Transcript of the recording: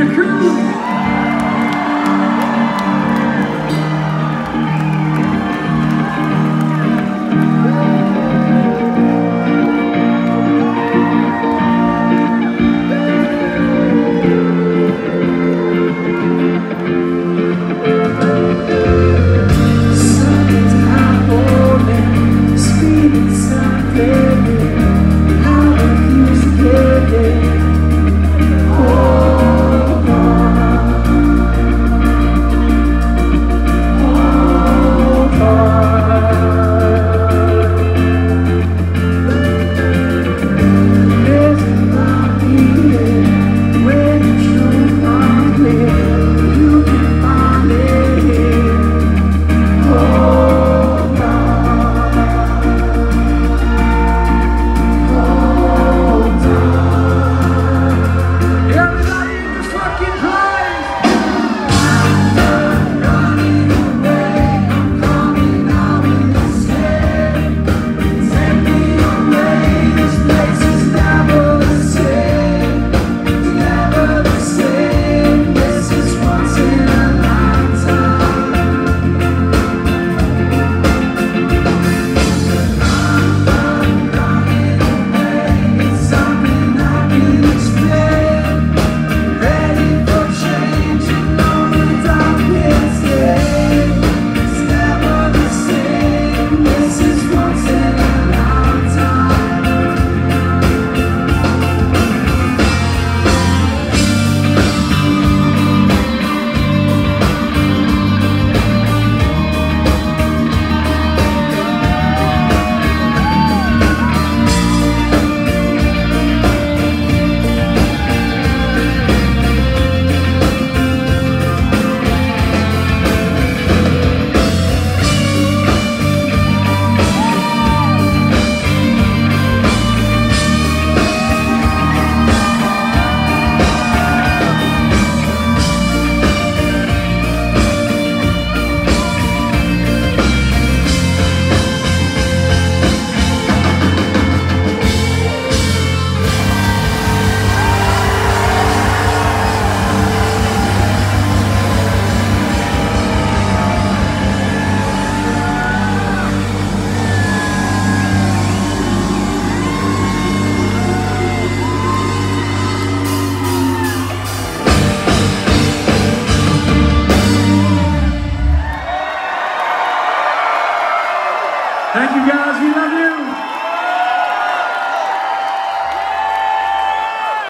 Santa Cruz. you guys. We love you.